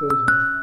Pois é.